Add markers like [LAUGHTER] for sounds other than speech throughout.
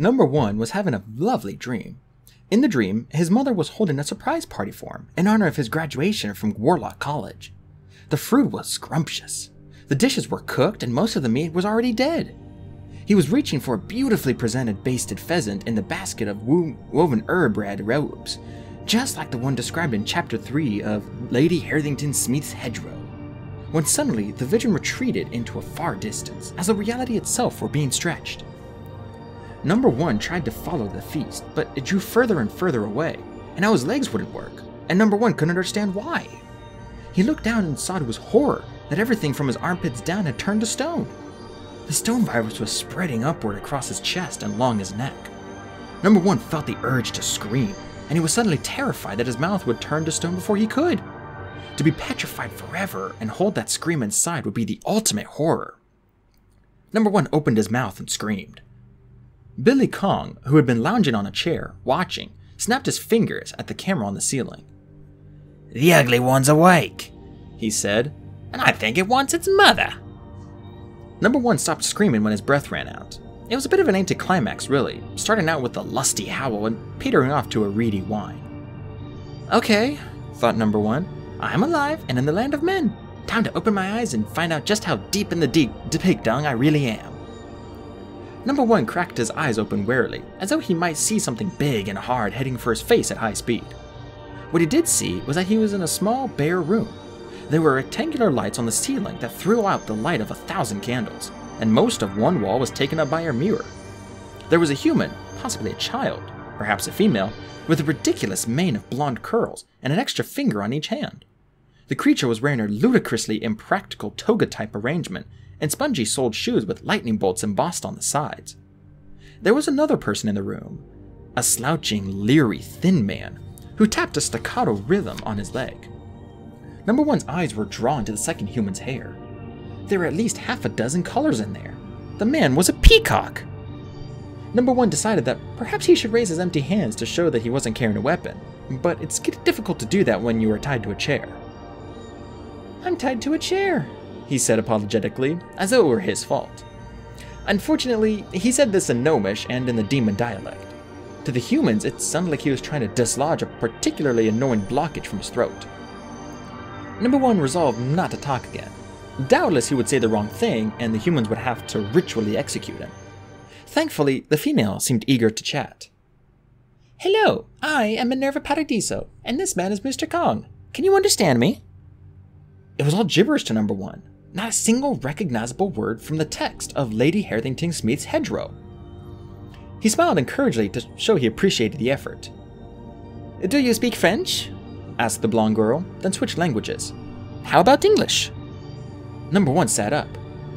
Number one was having a lovely dream. In the dream, his mother was holding a surprise party for him in honor of his graduation from Warlock College. The food was scrumptious. The dishes were cooked and most of the meat was already dead. He was reaching for a beautifully presented basted pheasant in the basket of wo- woven herb red robes, just like the one described in chapter 3 of Lady Herthington Smith's Hedgerow. When suddenly the vision retreated into a far distance, as the reality itself were being stretched. Number one tried to follow the feast, but it drew further and further away, and now his legs wouldn't work, and number one couldn't understand why. He looked down and saw to his horror that everything from his armpits down had turned to stone. The stone virus was spreading upward across his chest and along his neck. Number one felt the urge to scream, and he was suddenly terrified that his mouth would turn to stone before he could. To be petrified forever and hold that scream inside would be the ultimate horror. Number one opened his mouth and screamed. Billy Kong, who had been lounging on a chair, watching, snapped his fingers at the camera on the ceiling. The ugly one's awake, He said, and I think it wants its mother. Number one stopped screaming when his breath ran out. It was a bit of an anticlimax, really, starting out with a lusty howl and petering off to a reedy whine. Okay, thought number one, I'm alive and in the land of men. Time to open my eyes and find out just how deep in the deep pig dung I really am. Number one cracked his eyes open warily, as though he might see something big and hard heading for his face at high speed. What he did see was that he was in a small, bare room. There were rectangular lights on the ceiling that threw out the light of a thousand candles, and most of one wall was taken up by a mirror. There was a human, possibly a child, perhaps a female, with a ridiculous mane of blonde curls and an extra finger on each hand. The creature was wearing a ludicrously impractical toga type arrangement and spongy soled shoes with lightning bolts embossed on the sides. There was another person in the room, a slouching, leery, thin man, who tapped a staccato rhythm on his leg. Number one's eyes were drawn to the second human's hair. There were at least half a dozen colors in there. The man was a peacock! Number one decided that perhaps he should raise his empty hands to show that he wasn't carrying a weapon, but it's difficult to do that when you are tied to a chair. I'm tied to a chair, he said apologetically, as though it were his fault. Unfortunately, he said this in Gnomish and in the demon dialect. To the humans, it sounded like he was trying to dislodge a particularly annoying blockage from his throat. Number one resolved not to talk again. Doubtless he would say the wrong thing, and the humans would have to ritually execute him. Thankfully, the female seemed eager to chat. Hello, I am Minerva Paradizo, and this man is Mr. Kong. Can you understand me? It was all gibberish to number one. Not a single recognizable word from the text of Lady Herthington Smith's hedgerow. He smiled encouragingly to show he appreciated the effort. Do you speak French? asked the blonde girl, then switched languages. How about English? Number one sat up.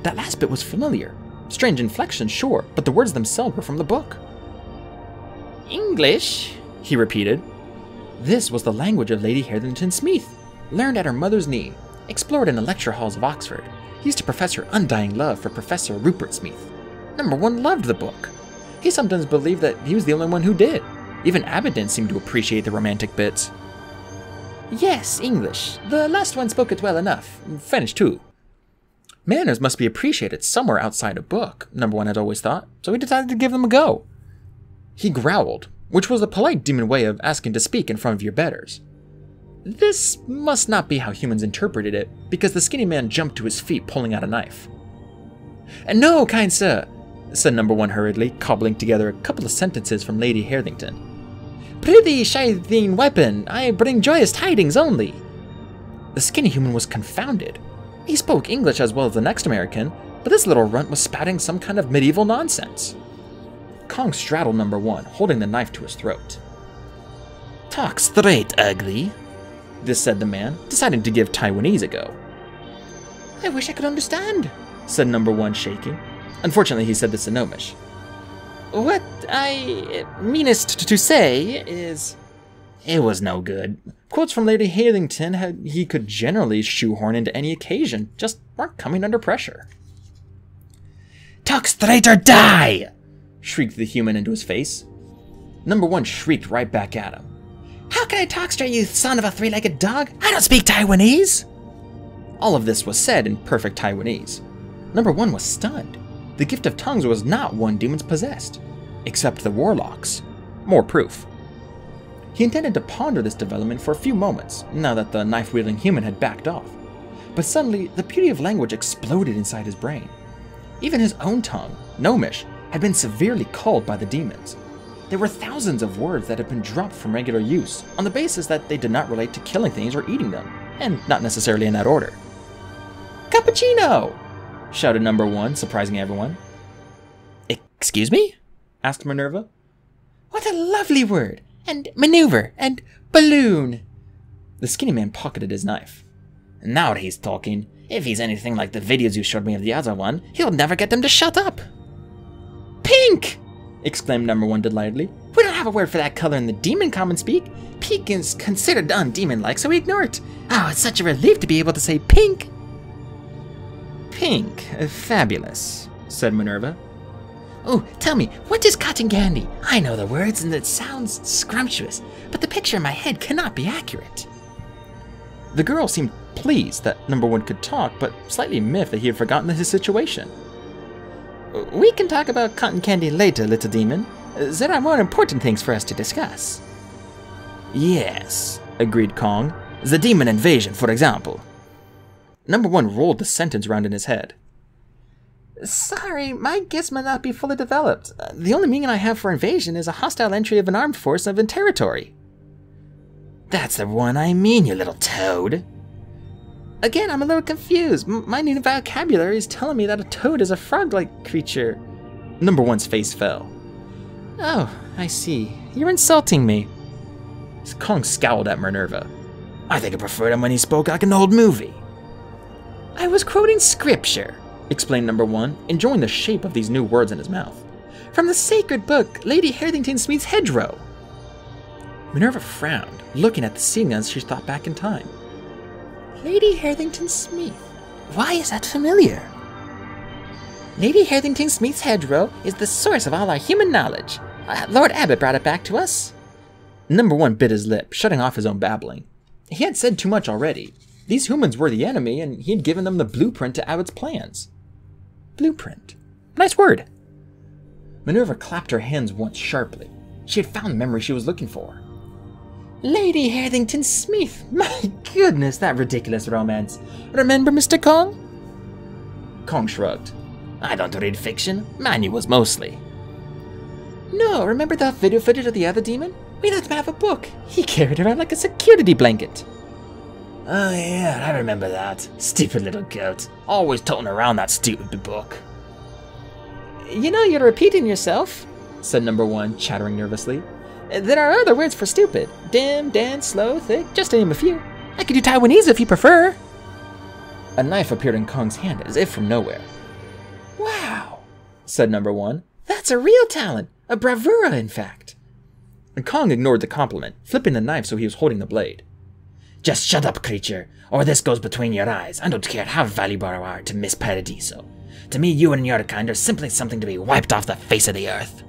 That last bit was familiar. Strange inflection, sure, but the words themselves were from the book. English? he repeated. This was the language of Lady Herthington Smith, learned at her mother's knee, explored in the lecture halls of Oxford, he used to profess her undying love for Professor Rupert Smith. Number one loved the book. He sometimes believed that he was the only one who did. Even Abaddon seemed to appreciate the romantic bits. Yes, English. The last one spoke it well enough. French, too. Manners must be appreciated somewhere outside a book, number one had always thought, so he decided to give them a go. He growled, which was a polite demon way of asking to speak in front of your betters. This must not be how humans interpreted it, because the skinny man jumped to his feet, pulling out a knife. No, kind sir, said number one hurriedly, cobbling together a couple of sentences from Lady Herthington. Prithee, sheathing weapon, I bring joyous tidings only. The skinny human was confounded. He spoke English as well as the next American, but this little runt was spouting some kind of medieval nonsense. Kong straddled number one, holding the knife to his throat. Talk straight, ugly, this said the man, deciding to give Taiwanese a go. I wish I could understand, said number one, shaking. Unfortunately, he said this in Gnomish. What I meanest to say is. It was no good. Quotes from Lady Halington had he could generally shoehorn into any occasion, just weren't coming under pressure. Talk straight or die! shrieked the human into his face. Number one shrieked right back at him. How can I talk straight, you son of a three legged dog? I don't speak Taiwanese! All of this was said in perfect Taiwanese. Number one was stunned. The gift of tongues was not one demons possessed. except the warlocks. More proof. He intended to ponder this development for a few moments, now that the knife wielding human had backed off. But suddenly, the beauty of language exploded inside his brain. Even his own tongue, Gnomish, had been severely culled by the demons. There were thousands of words that had been dropped from regular use on the basis that they did not relate to killing things or eating them, and not necessarily in that order. Cappuccino! shouted number one, surprising everyone. Excuse me? asked Minerva. What a lovely word! And maneuver! And balloon! The skinny man pocketed his knife. Now he's talking. If he's anything like the videos you showed me of the other one, he'll never get them to shut up. Pink! Exclaimed number one delightedly. We don't have a word for that color in the demon common speak. Pink is considered undemon-like, so we ignore it. Oh, it's such a relief to be able to say pink. Pink, uh, fabulous, said Minerva. Oh, tell me, what is cotton candy? I know the words and it sounds scrumptious, but the picture in my head cannot be accurate. The girl seemed pleased that number one could talk, but slightly miffed that he had forgotten his situation. We can talk about cotton candy later, little demon. There are more important things for us to discuss. Yes, agreed Kong. The demon invasion, for example. Number one rolled the sentence round in his head. Sorry, my guess might not be fully developed. The only meaning I have for invasion is a hostile entry of an armed force of a territory. That's the one I mean, you little toad. Again, I'm a little confused. M my new vocabulary is telling me that a toad is a frog-like creature. Number one's face fell. Oh, I see. You're insulting me. Kong scowled at Minerva. I think I preferred him when he spoke like an old movie. I was quoting scripture, explained number one, enjoying the shape of these new words in his mouth. From the sacred book, Lady Harrington Smith's Hedgerow. Minerva frowned, looking at the scene as she thought back in time. Lady Harrington Smith. Why is that familiar? Lady Harrington Smith's hedgerow is the source of all our human knowledge. Uh, Lord Abbot brought it back to us. Number one bit his lip, shutting off his own babbling. He had said too much already. These humans were the enemy, and he had given them the blueprint to Abbot's plans. Blueprint. Nice word. Minerva clapped her hands once sharply. She had found the memory she was looking for. Lady Harrington Smith! [LAUGHS] My goodness, that ridiculous romance. Remember Mr. Kong? Kong shrugged. I don't read fiction. Manuals mostly. No, remember that video footage of the other demon? We let him have a book. He [LAUGHS] carried around like a security blanket. Oh yeah, I remember that. Stupid little goat. Always toting around that stupid book. You know you're repeating yourself, said number one, chattering nervously. There are other words for stupid. Dim, dense, slow, thick, just to name a few. I could do Taiwanese if you prefer. A knife appeared in Kong's hand as if from nowhere. Wow, said number one. That's a real talent. A bravura, in fact. And Kong ignored the compliment, flipping the knife so he was holding the blade. Just shut up, creature, or this goes between your eyes. I don't care how valuable you are to Miss Paradizo. To me, you and your kind are simply something to be wiped off the face of the earth.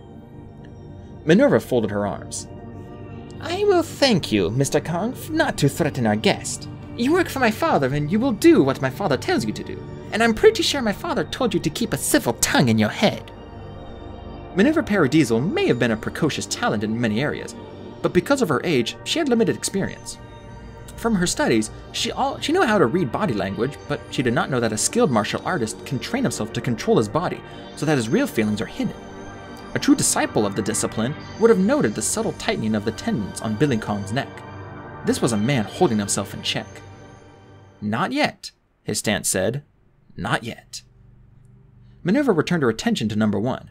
Minerva folded her arms. I will thank you, Mr. Kong, not to threaten our guest. You work for my father, and you will do what my father tells you to do. And I'm pretty sure my father told you to keep a civil tongue in your head. Minerva Paradizo may have been a precocious talent in many areas, but because of her age, she had limited experience. From her studies, she, all, she knew how to read body language, but she did not know that a skilled martial artist can train himself to control his body so that his real feelings are hidden. A true disciple of the discipline would have noted the subtle tightening of the tendons on Billy Kong's neck. This was a man holding himself in check. Not yet, his stance said. Not yet. Minerva returned her attention to number one.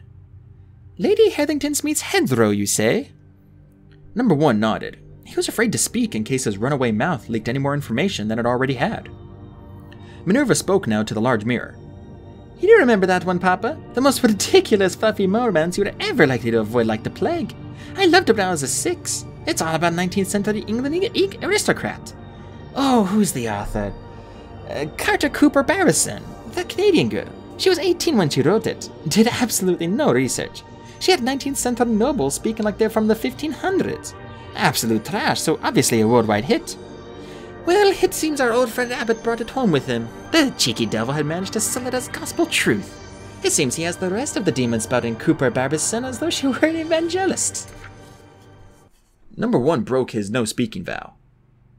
Lady Heathington Smith's hedgerow, you say? Number one nodded. He was afraid to speak in case his runaway mouth leaked any more information than it already had. Minerva spoke now to the large mirror. You do remember that one, Papa? The most ridiculous fluffy romance you would ever likely to avoid like the plague. I loved it when I was a six. It's all about 19th century England e aristocrat. Oh, who's the author? Uh, Carter Cooper Barrison, the Canadian girl. She was 18 when she wrote it. Did absolutely no research. She had 19th century nobles speaking like they're from the 1500s. Absolute trash, so obviously a worldwide hit. Well, it seems our old friend Abbot brought it home with him. The cheeky devil had managed to sell it as gospel truth. It seems he has the rest of the demons spouting Cooper Barbison as though she were an evangelist. Number one broke his no speaking vow.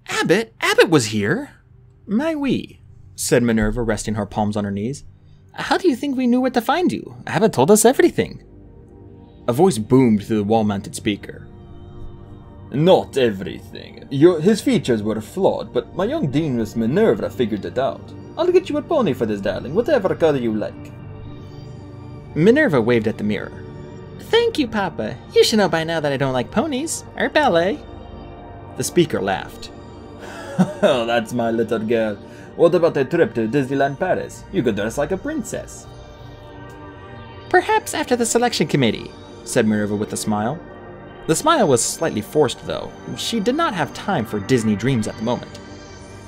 Abbot? Abbot was here! My oui, said Minerva, resting her palms on her knees. How do you think we knew where to find you? Abbot told us everything. A voice boomed through the wall mounted speaker. Not everything. Your, his features were flawed, but my young Deaness Minerva figured it out. I'll get you a pony for this, darling, whatever color you like. Minerva waved at the mirror. Thank you, Papa. You should know by now that I don't like ponies or ballet. The speaker laughed. [LAUGHS] oh, that's my little girl. What about a trip to Disneyland Paris? You could dress like a princess. Perhaps after the selection committee, said Minerva with a smile. The smile was slightly forced, though. She did not have time for Disney dreams at the moment.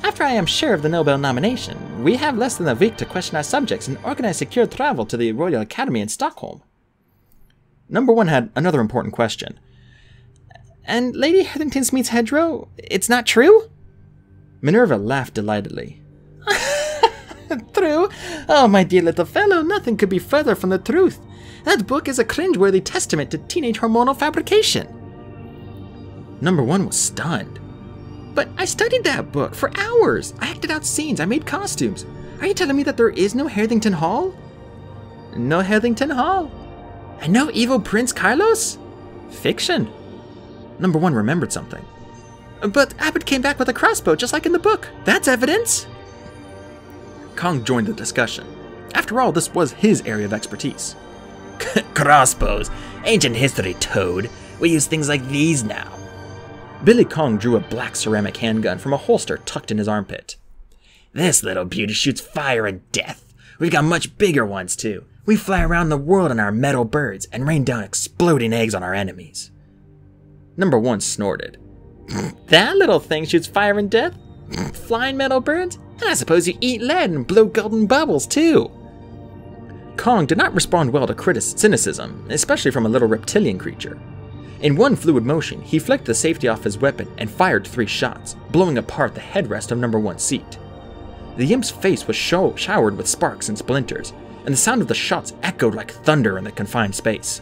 After I am sure of the Nobel nomination, we have less than a week to question our subjects and organize secure travel to the Royal Academy in Stockholm. Number one had another important question. And Lady Hetherington meets Hedgerow? It's not true? Minerva laughed delightedly. [LAUGHS] true? Oh, my dear little fellow, nothing could be further from the truth. That book is a cringeworthy testament to teenage hormonal fabrication. Number one was stunned. But I studied that book for hours. I acted out scenes, I made costumes. Are you telling me that there is no Hetherington Hall? No Hetherington Hall. And no evil Prince Carlos? Fiction. Number one remembered something. But Abbot came back with a crossbow just like in the book. That's evidence. Kong joined the discussion. After all, this was his area of expertise. [LAUGHS] Crossbows. Ancient history, Toad. We use things like these now. Billy Kong drew a black ceramic handgun from a holster tucked in his armpit. This little beauty shoots fire and death. We've got much bigger ones, too. We fly around the world on our metal birds and rain down exploding eggs on our enemies. Number one snorted. [LAUGHS] that little thing shoots fire and death? [LAUGHS] Flying metal birds? And I suppose you eat lead and blow golden bubbles, too. Kong did not respond well to cynicism, especially from a little reptilian creature. In one fluid motion, he flicked the safety off his weapon and fired three shots, blowing apart the headrest of number one's seat. The imp's face was show- showered with sparks and splinters, and the sound of the shots echoed like thunder in the confined space.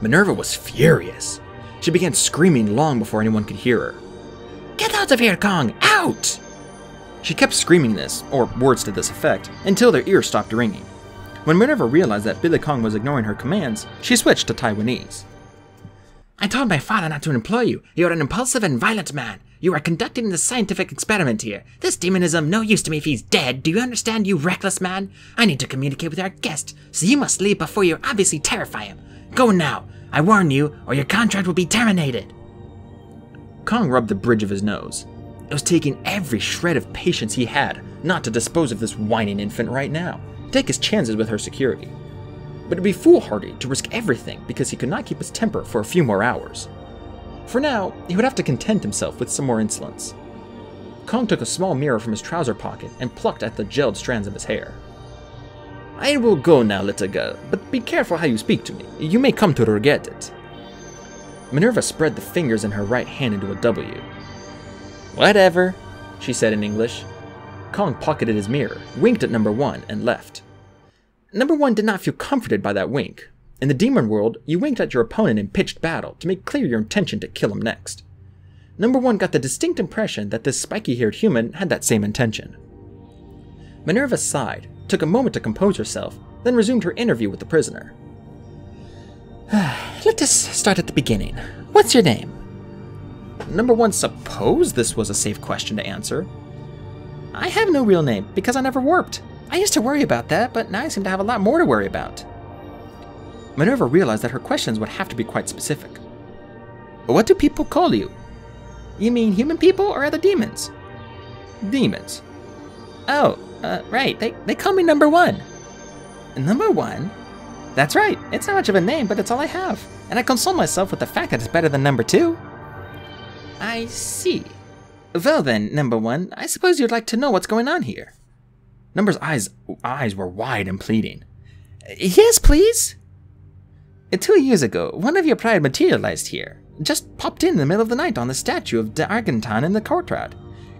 Minerva was furious. She began screaming long before anyone could hear her. Get out of here, Kong! Out! She kept screaming this, or words to this effect, until their ears stopped ringing. When Minerva realized that Billy Kong was ignoring her commands, she switched to Taiwanese. I told my father not to employ you. You are an impulsive and violent man. You are conducting the scientific experiment here. This demon is of no use to me if he's dead. Do you understand, you reckless man? I need to communicate with our guest, so you must leave before you obviously terrify him. Go now. I warn you, or your contract will be terminated. Kong rubbed the bridge of his nose. It was taking every shred of patience he had not to dispose of this whining infant right now, take his chances with her security. But it'd be foolhardy to risk everything because he could not keep his temper for a few more hours. For now, he would have to content himself with some more insolence. Kong took a small mirror from his trouser pocket and plucked at the gelled strands of his hair. I will go now, little girl, but be careful how you speak to me. You may come to regret it. Minerva spread the fingers in her right hand into a W. Whatever, she said in English. Kong pocketed his mirror, winked at number one, and left. Number one did not feel comforted by that wink. In the demon world, you winked at your opponent in pitched battle to make clear your intention to kill him next. Number one got the distinct impression that this spiky haired human had that same intention. Minerva sighed, took a moment to compose herself, then resumed her interview with the prisoner. [SIGHS] Let us start at the beginning. What's your name? Number one supposed this was a safe question to answer. I have no real name because I never warped. I used to worry about that, but now I seem to have a lot more to worry about. Minerva realized that her questions would have to be quite specific. What do people call you? You mean human people or other demons? Demons. Oh, uh, right. They, they call me number one. Number one? That's right. It's not much of a name, but it's all I have. And I console myself with the fact that it's better than number two. I see. Well then, number one, I suppose you'd like to know what's going on here. Number's eyes eyes were wide and pleading. Yes, please. Two years ago, one of your pride materialized here. Just popped in, the middle of the night on the statue of D'Argentan in the courtyard.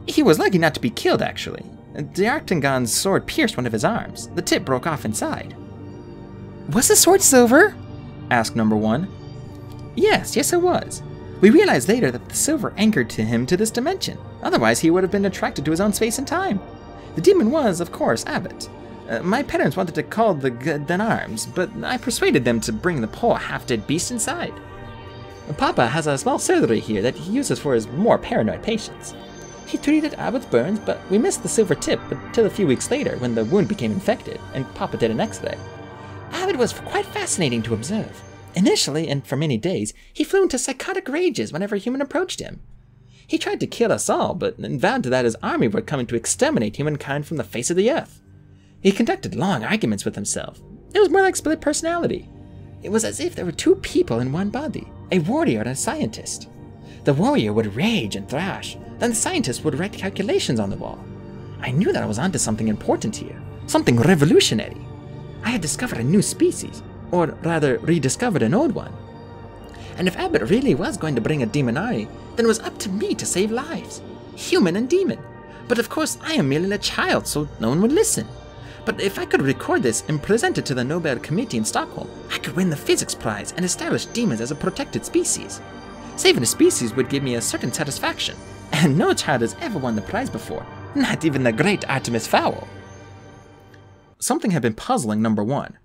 He was lucky not to be killed, actually. D'Argentan's sword pierced one of his arms. The tip broke off inside. Was the sword silver? asked number one. Yes, yes, it was. We realized later that the silver anchored to him to this dimension. Otherwise, he would have been attracted to his own space and time. The demon was, of course, Abbot. Uh, my parents wanted to call the gendarmes, but I persuaded them to bring the poor half-dead beast inside. Papa has a small surgery here that he uses for his more paranoid patients. He treated Abbot's burns, but we missed the silver tip until a few weeks later when the wound became infected and Papa did an x-ray. Abbot was quite fascinating to observe. Initially, and for many days, he flew into psychotic rages whenever a human approached him. He tried to kill us all, but vowed that his army were coming to exterminate humankind from the face of the earth. He conducted long arguments with himself. It was more like split personality. It was as if there were two people in one body a warrior and a scientist. The warrior would rage and thrash, then the scientist would write calculations on the wall. I knew that I was onto something important here, something revolutionary. I had discovered a new species, or rather, rediscovered an old one. And if Abbot really was going to bring a demon army, then it was up to me to save lives, human and demon. But of course, I am merely a child, so no one would listen. But if I could record this and present it to the Nobel Committee in Stockholm, I could win the Physics Prize and establish demons as a protected species. Saving a species would give me a certain satisfaction, and no child has ever won the prize before, not even the great Artemis Fowl. Something had been puzzling number one.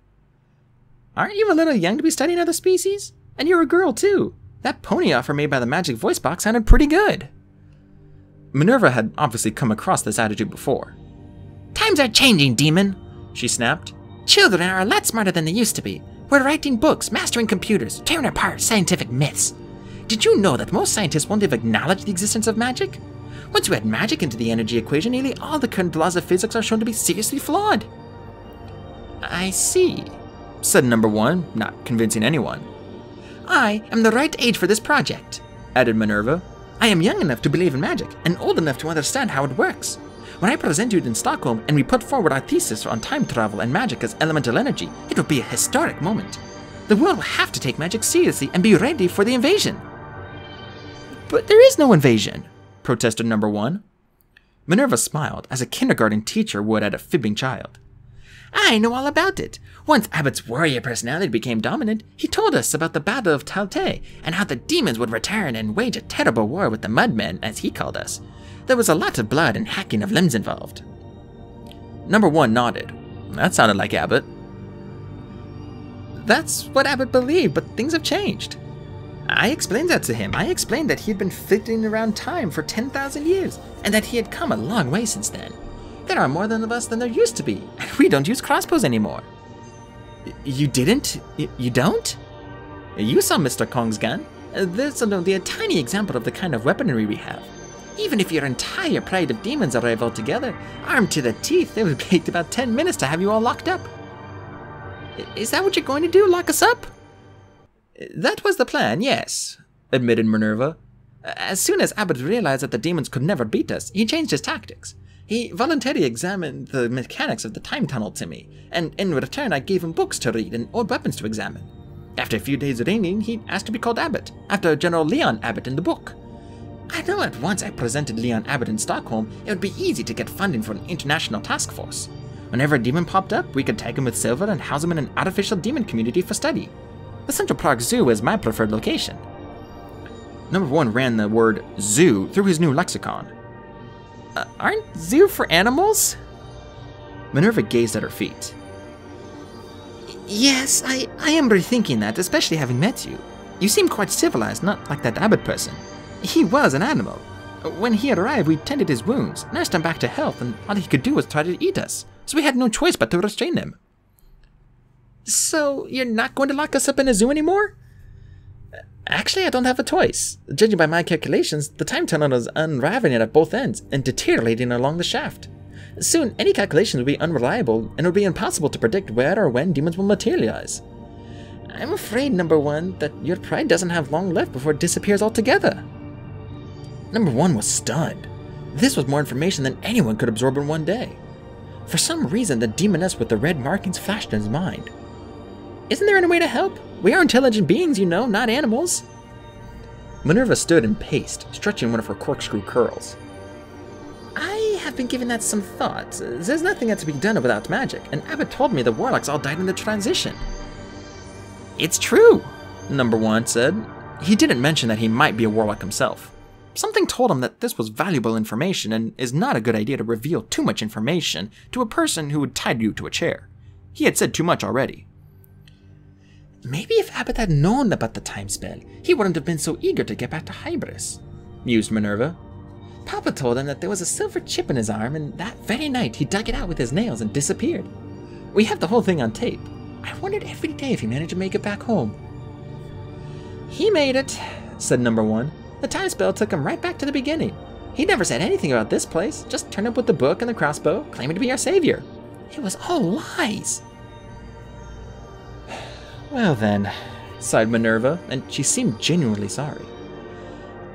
Aren't you a little young to be studying other species? And you're a girl, too. That pony offer made by the magic voice box sounded pretty good. Minerva had obviously come across this attitude before. Times are changing, demon, she snapped. Children are a lot smarter than they used to be. We're writing books, mastering computers, tearing apart scientific myths. Did you know that most scientists won't even acknowledge the existence of magic? Once you add magic into the energy equation, nearly all the current laws of physics are shown to be seriously flawed. I see, said number one, not convincing anyone. I am the right age for this project, added Minerva. I am young enough to believe in magic and old enough to understand how it works. When I present you in Stockholm and we put forward our thesis on time travel and magic as elemental energy, it will be a historic moment. The world will have to take magic seriously and be ready for the invasion. But there is no invasion, protested number one. Minerva smiled, as a kindergarten teacher would at a fibbing child. I know all about it. Once Abbot's warrior personality became dominant, he told us about the Battle of Taillte and how the demons would return and wage a terrible war with the Mudmen, as he called us. There was a lot of blood and hacking of limbs involved. Number one nodded. That sounded like Abbot. That's what Abbot believed, but things have changed. I explained that to him. I explained that he had been flitting around time for 10,000 years, and that he had come a long way since then. There are more than of us than there used to be, we don't use crossbows anymore. You didn't? You don't? You saw Mr. Kong's gun. This is only a tiny example of the kind of weaponry we have. Even if your entire pride of demons arrive all together, armed to the teeth, it would take about 10 minutes to have you all locked up. Is that what you're going to do, lock us up? That was the plan, yes, admitted Minerva. As soon as Abbot realized that the demons could never beat us, he changed his tactics. He voluntarily examined the mechanics of the time tunnel to me, and in return I gave him books to read and old weapons to examine. After a few days of reading, he asked to be called Abbot, after General Leon Abbot in the book. I know that once I presented Leon Abbot in Stockholm, it would be easy to get funding for an international task force. Whenever a demon popped up, we could tag him with silver and house him in an artificial demon community for study. The Central Park Zoo is my preferred location. Number one ran the word zoo through his new lexicon. Uh, aren't zoo for animals? Minerva gazed at her feet. Yes, I, I am rethinking that, especially having met you. You seem quite civilized, not like that Abbot person. He was an animal. When he arrived, we tended his wounds, nursed him back to health, and all he could do was try to eat us, so we had no choice but to restrain him. So, you're not going to lock us up in a zoo anymore? Actually, I don't have a choice. Judging by my calculations, the time tunnel is unraveling at both ends and deteriorating along the shaft. Soon, any calculations will be unreliable, and it will be impossible to predict where or when demons will materialize. I'm afraid, number one, that your pride doesn't have long left before it disappears altogether. Number one was stunned. This was more information than anyone could absorb in one day. For some reason, the demoness with the red markings flashed in his mind. Isn't there any way to help? We are intelligent beings, you know, not animals. Minerva stood and paced, stretching one of her corkscrew curls. I have been giving that some thought. There's nothing that's to be done without magic, and Abbot told me the warlocks all died in the transition. It's true, number one said. He didn't mention that he might be a warlock himself. Something told him that this was valuable information and is not a good idea to reveal too much information to a person who would tie you to a chair. He had said too much already. Maybe if Abbot had known about the time spell, he wouldn't have been so eager to get back to Hybras, mused Minerva. Papa told him that there was a silver chip in his arm, and that very night he dug it out with his nails and disappeared. We have the whole thing on tape. I wondered every day if he managed to make it back home. He made it, said number one. The time spell took him right back to the beginning. He never said anything about this place, just turned up with the book and the crossbow, claiming to be our savior. It was all lies. Well then, sighed Minerva, and she seemed genuinely sorry.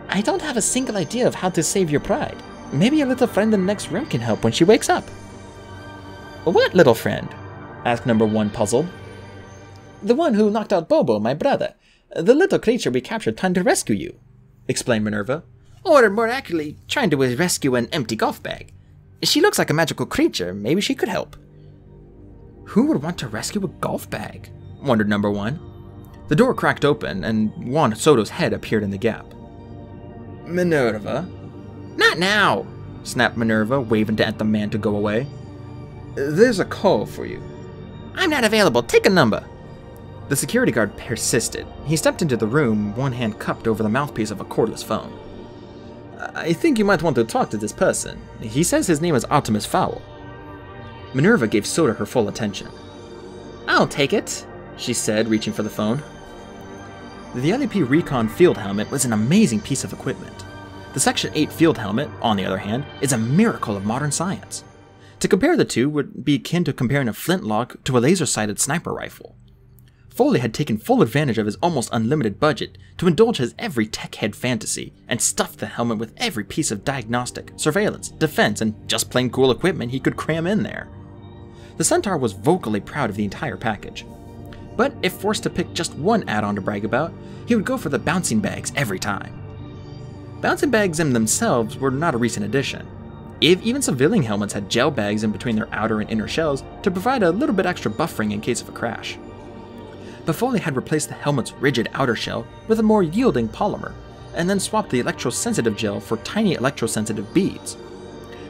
I don't have a single idea of how to save your pride. Maybe your little friend in the next room can help when she wakes up. What little friend? asked number one, puzzled. The one who knocked out Bobo, my brother. The little creature we captured trying to rescue you, explained Minerva. Or more accurately, trying to rescue an empty golf bag. She looks like a magical creature. Maybe she could help. Who would want to rescue a golf bag? Wondered number one. The door cracked open, and Juan Soto's head appeared in the gap. Minerva? Not now, snapped Minerva, waving at the man to go away. There's a call for you. I'm not available. Take a number. The security guard persisted. He stepped into the room, one hand cupped over the mouthpiece of a cordless phone. I think you might want to talk to this person. He says his name is Artemis Fowl. Minerva gave Soto her full attention. I'll take it, she said, reaching for the phone. The LEP Recon field helmet was an amazing piece of equipment. The Section 8 field helmet, on the other hand, is a miracle of modern science. To compare the two would be akin to comparing a flintlock to a laser sighted sniper rifle. Foaly had taken full advantage of his almost unlimited budget to indulge his every tech head fantasy and stuffed the helmet with every piece of diagnostic, surveillance, defense, and just plain cool equipment he could cram in there. The Centaur was vocally proud of the entire package. But if forced to pick just one add on to brag about, he would go for the bouncing bags every time. Bouncing bags in themselves were not a recent addition. If even civilian helmets had gel bags in between their outer and inner shells to provide a little bit extra buffering in case of a crash. But Foaly had replaced the helmet's rigid outer shell with a more yielding polymer, and then swapped the electrosensitive gel for tiny electrosensitive beads.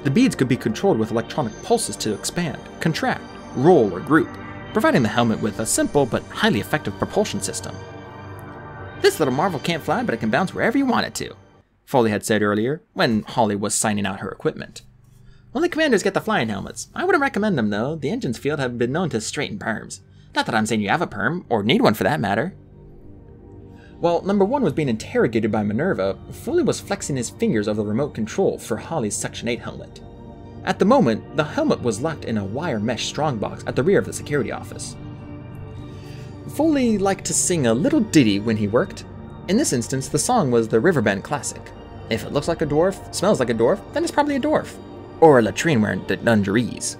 The beads could be controlled with electronic pulses to expand, contract, roll, or group, providing the helmet with a simple but highly effective propulsion system. This little marvel can't fly, but it can bounce wherever you want it to, Foaly had said earlier, when Holly was signing out her equipment. Only commanders get the flying helmets. I wouldn't recommend them, though. The engines field have been known to straighten perms. Not that I'm saying you have a perm, or need one for that matter. While number one was being interrogated by Minerva, Foaly was flexing his fingers over the remote control for Holly's Section 8 helmet. At the moment, the helmet was locked in a wire mesh strongbox at the rear of the security office. Foaly liked to sing a little ditty when he worked. In this instance, the song was the Riverbend classic. If it looks like a dwarf, smells like a dwarf, then it's probably a dwarf. Or a latrine wearing dungarees.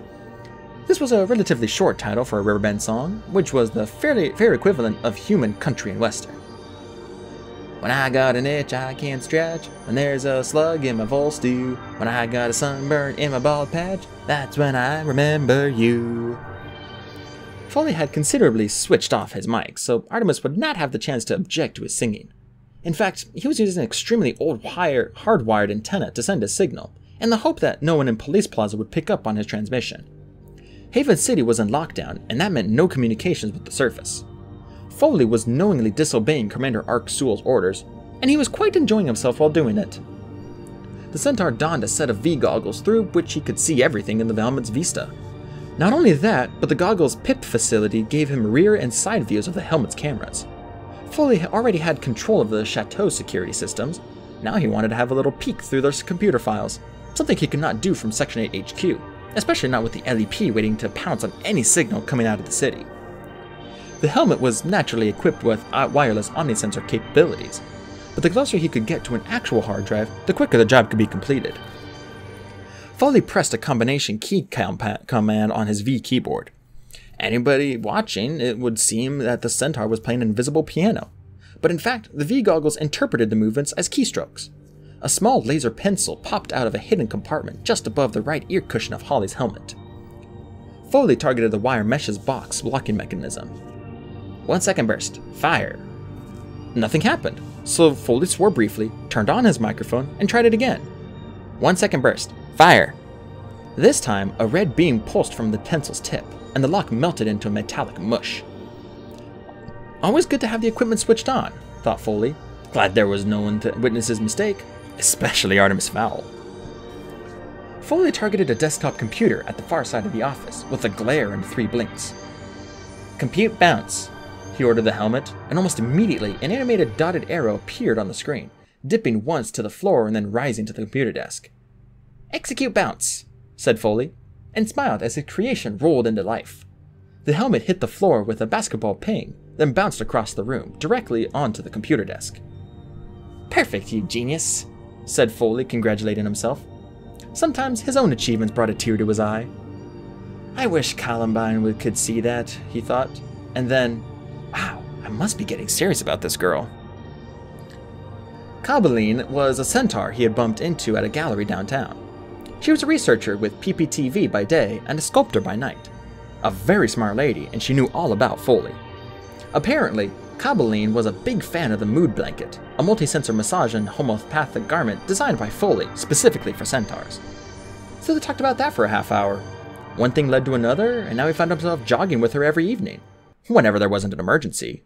This was a relatively short title for a Riverbend song, which was the fairly fair equivalent of human country and western. When I got an itch I can't stretch, when there's a slug in my vol stew, when I got a sunburn in my bald patch, that's when I remember you. Foaly had considerably switched off his mic, so Artemis would not have the chance to object to his singing. In fact, he was using an extremely old wire, hardwired antenna to send a signal, in the hope that no one in Police Plaza would pick up on his transmission. Haven City was in lockdown, and that meant no communications with the surface. Foaly was knowingly disobeying Commander Ark Sool's orders, and he was quite enjoying himself while doing it. The Centaur donned a set of V goggles through which he could see everything in the helmet's vista. Not only that, but the goggles' PIP facility gave him rear and side views of the helmet's cameras. Foaly already had control of the Chateau security systems. Now he wanted to have a little peek through their computer files, something he could not do from Section 8 HQ, especially not with the LEP waiting to pounce on any signal coming out of the city. The helmet was naturally equipped with uh, wireless omnisensor capabilities, but the closer he could get to an actual hard drive, the quicker the job could be completed. Foaly pressed a combination key command on his V keyboard. Anybody watching, it would seem that the Centaur was playing an invisible piano. But in fact, the V goggles interpreted the movements as keystrokes. A small laser pencil popped out of a hidden compartment just above the right ear cushion of Holly's helmet. Foaly targeted the wire mesh's box blocking mechanism. One second burst. Fire. Nothing happened, so Foaly swore briefly, turned on his microphone, and tried it again. One second burst. Fire. This time, a red beam pulsed from the pencil's tip, and the lock melted into a metallic mush. Always good to have the equipment switched on, thought Foaly. Glad there was no one to witness his mistake, especially Artemis Fowl. Foaly targeted a desktop computer at the far side of the office with a glare and three blinks. Compute bounce, he ordered the helmet, and almost immediately an animated dotted arrow appeared on the screen, dipping once to the floor and then rising to the computer desk. Execute bounce, said Foaly, and smiled as his creation rolled into life. The helmet hit the floor with a basketball ping, then bounced across the room, directly onto the computer desk. Perfect, you genius, said Foaly, congratulating himself. Sometimes his own achievements brought a tear to his eye. I wish Caballine could see that, he thought, and then, wow, I must be getting serious about this girl. Caballine was a centaur he had bumped into at a gallery downtown. She was a researcher with PPTV by day and a sculptor by night. A very smart lady, and she knew all about Foaly. Apparently, Caballine was a big fan of the Mood Blanket, a multi-sensor massage and homeopathic garment designed by Foaly specifically for centaurs. So they talked about that for a half hour. One thing led to another, and now he found himself jogging with her every evening, whenever there wasn't an emergency.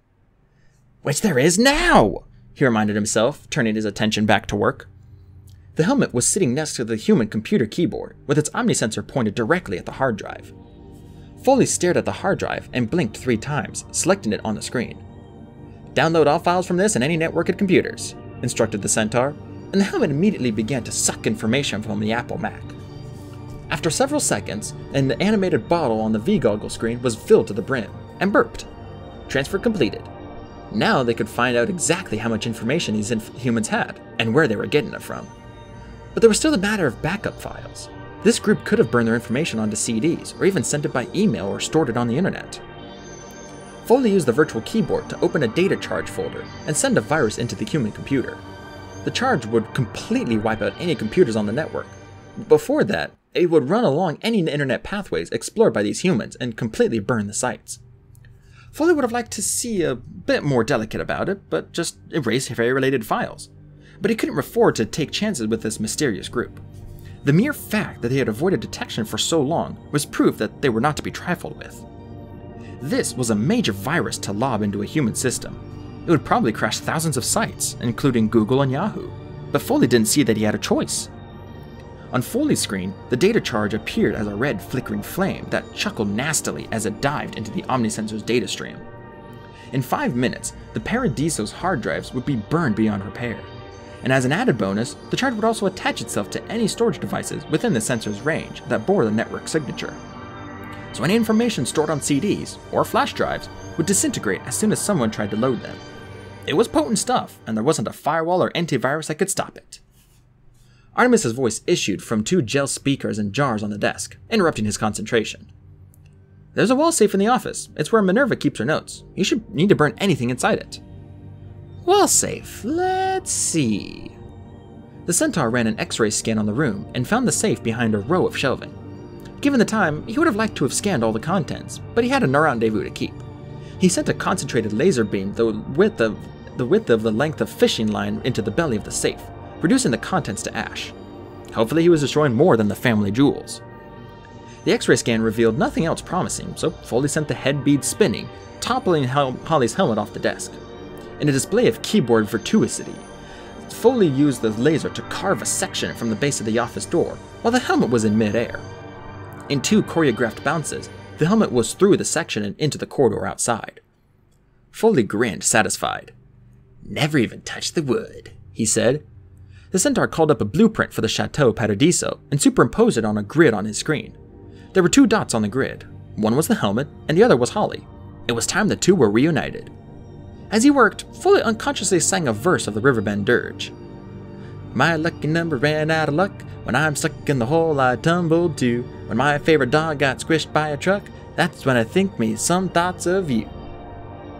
Which there is now, he reminded himself, turning his attention back to work. The helmet was sitting next to the human computer keyboard, with its omnisensor pointed directly at the hard drive. Foaly stared at the hard drive and blinked three times, selecting it on the screen. Download all files from this and any networked computers, instructed the Centaur, and the helmet immediately began to suck information from the Apple Mac. After several seconds, an animated bottle on the V-goggle screen was filled to the brim and burped. Transfer completed. Now they could find out exactly how much information these inf- humans had and where they were getting it from. But there was still the matter of backup files. This group could have burned their information onto CDs, or even sent it by email or stored it on the internet. Foaly used the virtual keyboard to open a data charge folder and send a virus into the human computer. The charge would completely wipe out any computers on the network. Before that, it would run along any internet pathways explored by these humans and completely burn the sites. Foaly would have liked to see a bit more delicate about it, but just erase very related files. But he couldn't afford to take chances with this mysterious group. The mere fact that they had avoided detection for so long was proof that they were not to be trifled with. This was a major virus to lob into a human system. It would probably crash thousands of sites, including Google and Yahoo. But Foaly didn't see that he had a choice. On Foaly's screen, the data charge appeared as a red flickering flame that chuckled nastily as it dived into the Omnisensor's data stream. In five minutes, the Paradizo's hard drives would be burned beyond repair. And as an added bonus, the charge would also attach itself to any storage devices within the sensor's range that bore the network signature. So any information stored on CDs or flash drives would disintegrate as soon as someone tried to load them. It was potent stuff, and there wasn't a firewall or antivirus that could stop it. Artemis's voice issued from two gel speakers and jars on the desk, interrupting his concentration. There's a wall safe in the office. It's where Minerva keeps her notes. You should need to burn anything inside it. Wall safe. Let's see. The Centaur ran an x ray scan on the room and found the safe behind a row of shelving. Given the time, he would have liked to have scanned all the contents, but he had a rendezvous to keep. He sent a concentrated laser beam the width of the width of the length of fishing line into the belly of the safe, reducing the contents to ash. Hopefully, he was destroying more than the family jewels. The X ray scan revealed nothing else promising, so Foaly sent the head bead spinning, toppling Hel- Holly's helmet off the desk. In a display of keyboard virtuosity, Foaly used the laser to carve a section from the base of the office door while the helmet was in midair. In two choreographed bounces, the helmet was through the section and into the corridor outside. Foaly grinned, satisfied. Never even touched the wood, he said, the Centaur called up a blueprint for the Chateau Paradizo and superimposed it on a grid on his screen. There were two dots on the grid. One was the helmet, and the other was Holly. It was time the two were reunited. As he worked, Foaly unconsciously sang a verse of the Riverbend Dirge. My lucky number ran out of luck. When I'm stuck in the hole, I tumbled to. When my favorite dog got squished by a truck, that's when I think me some thoughts of you.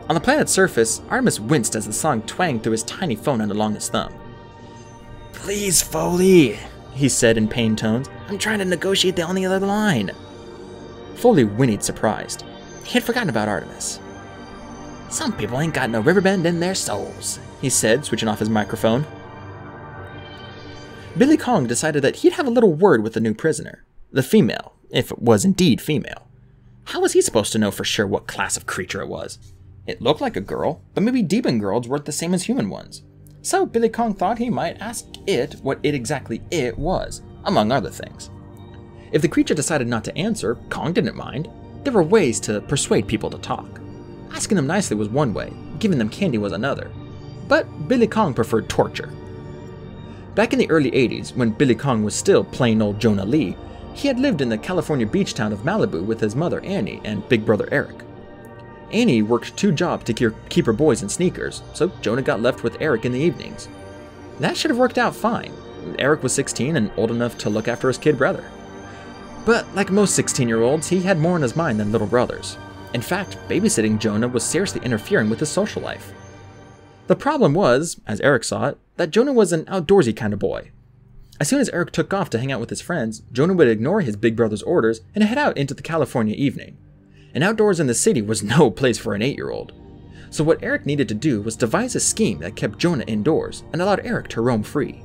On the planet's surface, Artemis winced as the song twanged through his tiny phone and along his thumb. Please, Foaly, he said in pained tones. I'm trying to negotiate the only other line. Foaly whinnied, surprised. He had forgotten about Artemis. Some people ain't got no riverbend in their souls, he said, switching off his microphone. Billy Kong decided that he'd have a little word with the new prisoner, the female, if it was indeed female. How was he supposed to know for sure what class of creature it was? It looked like a girl, but maybe demon girls weren't the same as human ones. So Billy Kong thought he might ask it what it exactly it was, among other things. If the creature decided not to answer, Kong didn't mind. There were ways to persuade people to talk. Asking them nicely was one way, giving them candy was another. But Billy Kong preferred torture. Back in the early 80s, when Billy Kong was still plain old Jonah Lee, he had lived in the California beach town of Malibu with his mother Annie and big brother Eric. Annie worked two jobs to keep her boys in sneakers, so Jonah got left with Eric in the evenings. That should have worked out fine. Eric was 16 and old enough to look after his kid brother. But like most 16 year olds, he had more on his mind than little brothers. In fact, babysitting Jonah was seriously interfering with his social life. The problem was, as Eric saw it, that Jonah was an outdoorsy kind of boy. As soon as Eric took off to hang out with his friends, Jonah would ignore his big brother's orders and head out into the California evening and outdoors in the city was no [LAUGHS] place for an 8 year old. So, what Eric needed to do was devise a scheme that kept Jonah indoors and allowed Eric to roam free.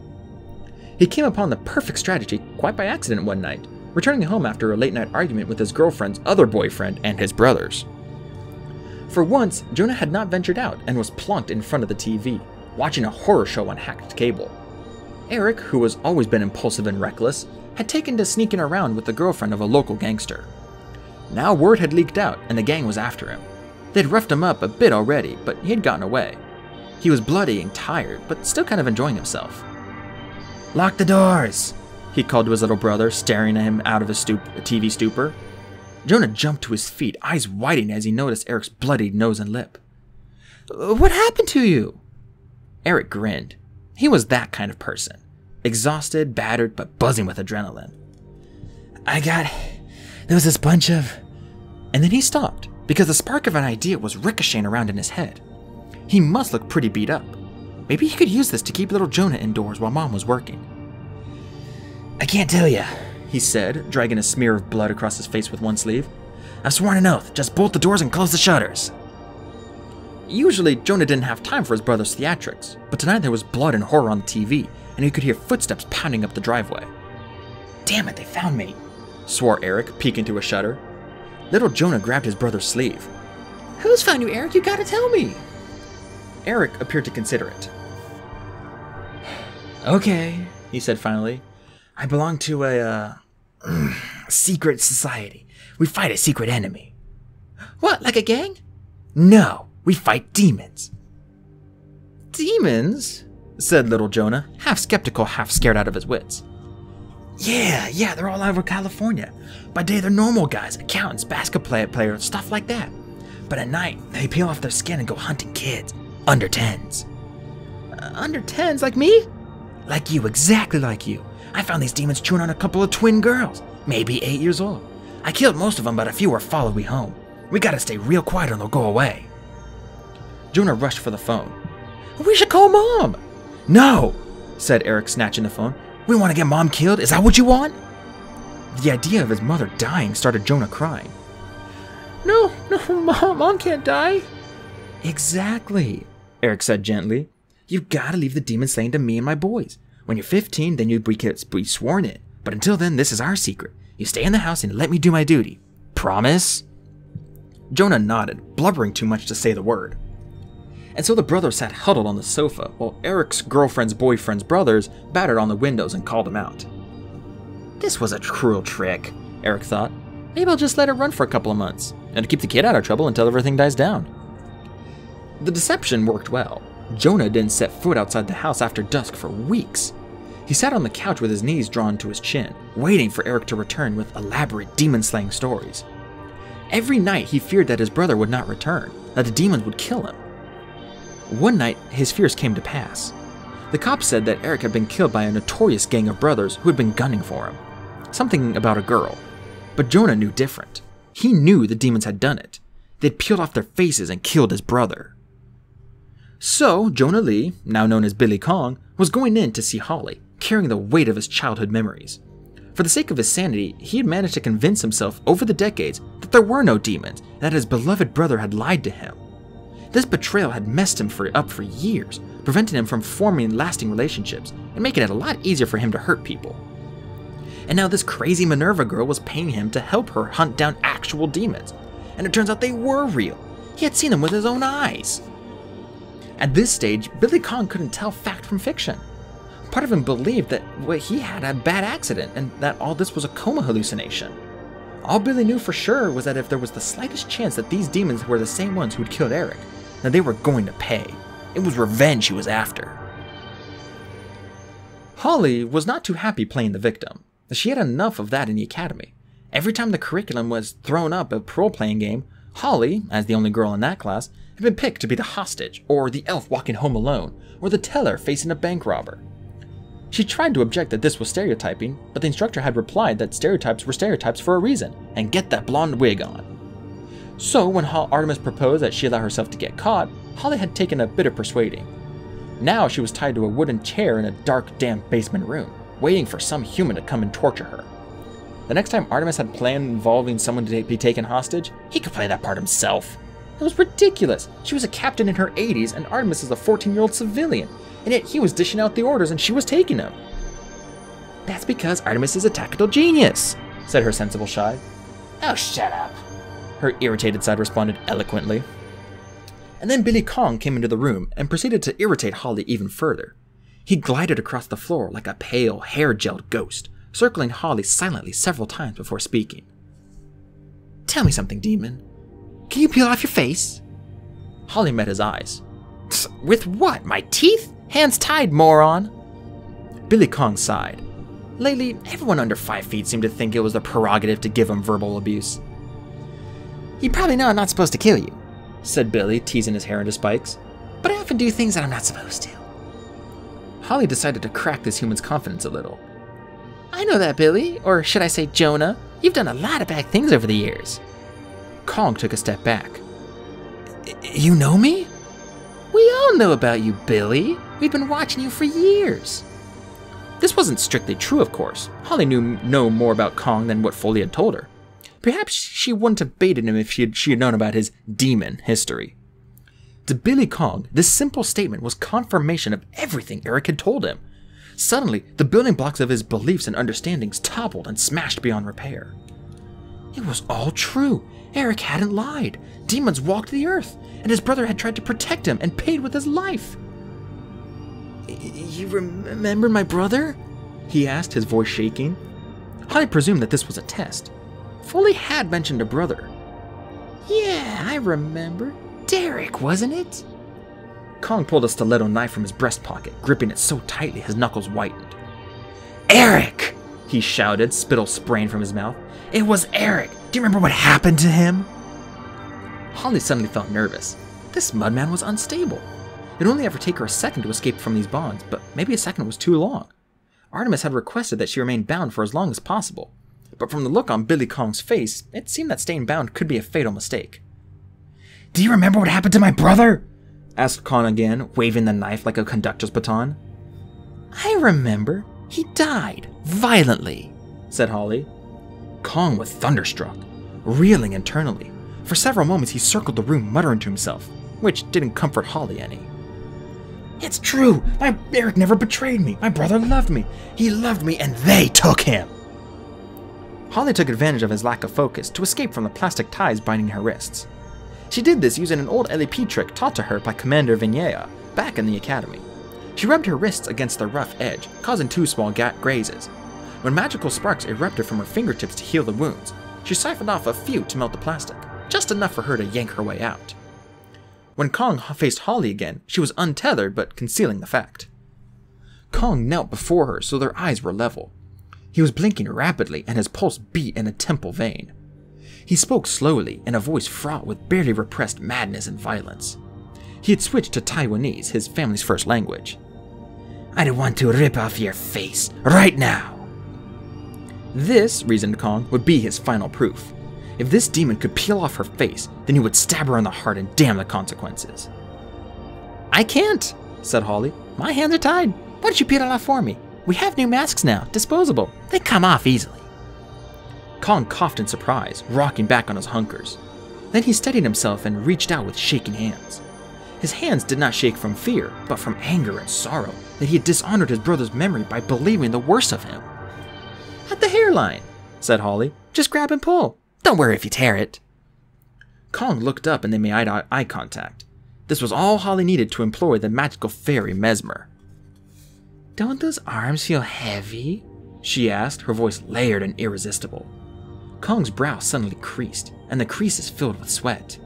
He came upon the perfect strategy quite by accident one night, returning home after a late night argument with his girlfriend's other boyfriend and his brothers. For once, Jonah had not ventured out and was plonked in front of the TV, watching a horror show on hacked cable. Eric, who has always been impulsive and reckless, had taken to sneaking around with the girlfriend of a local gangster. Now word had leaked out, and the gang was after him. They'd roughed him up a bit already, but he had gotten away. He was bloody and tired, but still kind of enjoying himself. Lock the doors, he called to his little brother, staring at him out of his stup- TV stupor. Jonah jumped to his feet, eyes widening as he noticed Eric's bloodied nose and lip. What happened to you? Eric grinned. He was that kind of person. Exhausted, battered, but buzzing with adrenaline. I got. There was this bunch of and then he stopped because the spark of an idea was ricocheting around in his head. He must look pretty beat up. Maybe he could use this to keep little Jonah indoors while mom was working. I can't tell ya, he said, dragging a smear of blood across his face with one sleeve. I've sworn an oath. Just bolt the doors and close the shutters. Usually, Jonah didn't have time for his brother's theatrics, but tonight there was blood and horror on the TV, and he could hear footsteps pounding up the driveway. Damn it, they found me, swore Eric, peeking through a shutter. Little Jonah grabbed his brother's sleeve. Who's found you, Eric? You gotta tell me. Eric appeared to consider it. [SIGHS] Okay, he said finally. I belong to a, uh, [CLEARS THROAT] secret society. We fight a secret enemy. What, like a gang? No, we fight demons. Demons? said little Jonah, half skeptical, half scared out of his wits. Yeah, yeah, they're all over California. By day, they're normal guys, accountants, basketball players, stuff like that. But at night, they peel off their skin and go hunting kids, under 10s. Uh, under 10s, like me? Like you, exactly like you. I found these demons chewing on a couple of twin girls, maybe eight years old. I killed most of them, but a few were followed me home. We gotta stay real quiet or they'll go away. Jonah rushed for the phone. We should call mom. No, said Eric, snatching the phone. We want to get mom killed? Is that what you want? The idea of his mother dying started Jonah crying. No, no, [LAUGHS] mom, mom can't die. Exactly, Eric said gently. You've got to leave the demon slaying to me and my boys. When you're 15, then you'd be, be sworn in. But until then, this is our secret. You stay in the house and let me do my duty. Promise? Jonah nodded, blubbering too much to say the word. And so the brothers sat huddled on the sofa while Eric's girlfriend's boyfriend's brothers battered on the windows and called him out. This was a cruel trick, Eric thought. Maybe I'll just let it run for a couple of months, and keep the kid out of trouble until everything dies down. The deception worked well. Jonah didn't set foot outside the house after dusk for weeks. He sat on the couch with his knees drawn to his chin, waiting for Eric to return with elaborate demon slaying stories. Every night he feared that his brother would not return, that the demons would kill him. One night, his fears came to pass. The cops said that Eric had been killed by a notorious gang of brothers who had been gunning for him something about a girl. But Jonah knew different. He knew the demons had done it. They'd peeled off their faces and killed his brother. So, Jonah Lee, now known as Billy Kong, was going in to see Holly, carrying the weight of his childhood memories. For the sake of his sanity, he had managed to convince himself over the decades that there were no demons, that his beloved brother had lied to him. This betrayal had messed him for, up for years, preventing him from forming lasting relationships and making it a lot easier for him to hurt people. And now this crazy Minerva girl was paying him to help her hunt down actual demons. And it turns out they were real. He had seen them with his own eyes. At this stage, Billy Kong couldn't tell fact from fiction. Part of him believed that well, he had a bad accident and that all this was a coma hallucination. All Billy knew for sure was that if there was the slightest chance that these demons were the same ones who'd killed Eric, they were going to pay. It was revenge he was after. Holly was not too happy playing the victim. She had enough of that in the academy. Every time the curriculum was thrown up a role playing game, Holly, as the only girl in that class, had been picked to be the hostage, or the elf walking home alone, or the teller facing a bank robber. She tried to object that this was stereotyping, but the instructor had replied that stereotypes were stereotypes for a reason, and get that blonde wig on. So, when Artemis proposed that she allow herself to get caught, Holly had taken a bit of persuading. Now she was tied to a wooden chair in a dark, damp basement room, waiting for some human to come and torture her. The next time Artemis had planned involving someone to be taken hostage, he could play that part himself. It was ridiculous. She was a captain in her 80s, and Artemis is a 14 year old civilian, and yet he was dishing out the orders and she was taking them. That's because Artemis is a tactical genius, said her sensible side. Oh, shut up. Her irritated side responded eloquently. And then Billy Kong came into the room and proceeded to irritate Holly even further. He glided across the floor like a pale, hair gelled ghost, circling Holly silently several times before speaking. Tell me something, demon. Can you peel off your face? Holly met his eyes. With what? My teeth? Hands tied, moron! Billy Kong sighed. Lately, everyone under five feet seemed to think it was their prerogative to give him verbal abuse. You probably know I'm not supposed to kill you, said Billy, teasing his hair into spikes. But I often do things that I'm not supposed to. Holly decided to crack this human's confidence a little. I know that, Billy, or should I say Jonah. You've done a lot of bad things over the years. Kong took a step back. You know me? We all know about you, Billy. We've been watching you for years. This wasn't strictly true, of course. Holly knew no more about Kong than what Foaly had told her. Perhaps she wouldn't have baited him if she had, she had known about his demon history. To Billy Kong, this simple statement was confirmation of everything Eric had told him. Suddenly, the building blocks of his beliefs and understandings toppled and smashed beyond repair. It was all true. Eric hadn't lied. Demons walked the earth, and his brother had tried to protect him and paid with his life. You remember my brother? He asked, his voice shaking. I presumed that this was a test. Foaly had mentioned a brother. Yeah, I remember. Derek, wasn't it? Kong pulled a stiletto knife from his breast pocket, gripping it so tightly his knuckles whitened. Eric! He shouted, spittle spraying from his mouth. It was Eric! Do you remember what happened to him? Holly suddenly felt nervous. This mudman was unstable. It'd only ever take her a second to escape from these bonds, but maybe a second was too long. Artemis had requested that she remain bound for as long as possible, but from the look on Billy Kong's face, it seemed that staying bound could be a fatal mistake. Do you remember what happened to my brother? asked Kong again, waving the knife like a conductor's baton. I remember. He died violently, said Holly. Kong was thunderstruck, reeling internally. For several moments he circled the room muttering to himself, which didn't comfort Holly any. It's true! My Eric never betrayed me. My brother loved me. He loved me and they took him. Holly took advantage of his lack of focus to escape from the plastic ties binding her wrists. She did this using an old LEP trick taught to her by Commander Vinyaya back in the academy. She rubbed her wrists against the rough edge, causing two small gat grazes. When magical sparks erupted from her fingertips to heal the wounds, she siphoned off a few to melt the plastic, just enough for her to yank her way out. When Kong faced Holly again, she was untethered but concealing the fact. Kong knelt before her so their eyes were level. He was blinking rapidly and his pulse beat in a temple vein. He spoke slowly in a voice fraught with barely repressed madness and violence. He had switched to Taiwanese, his family's first language. I want to rip off your face right now. This, reasoned Kong, would be his final proof. If this demon could peel off her face, then he would stab her in the heart and damn the consequences. I can't, said Holly. My hands are tied. Why don't you peel it off for me? We have new masks now, disposable. They come off easily. Kong coughed in surprise, rocking back on his hunkers. Then he steadied himself and reached out with shaking hands. His hands did not shake from fear, but from anger and sorrow that he had dishonored his brother's memory by believing the worst of him. At the hairline, said Holly. Just grab and pull. Don't worry if you tear it. Kong looked up and they made eye, eye contact. This was all Holly needed to employ the magical fairy Mesmer. Don't those arms feel heavy? She asked, her voice layered and irresistible. Kong's brow suddenly creased, and the creases filled with sweat.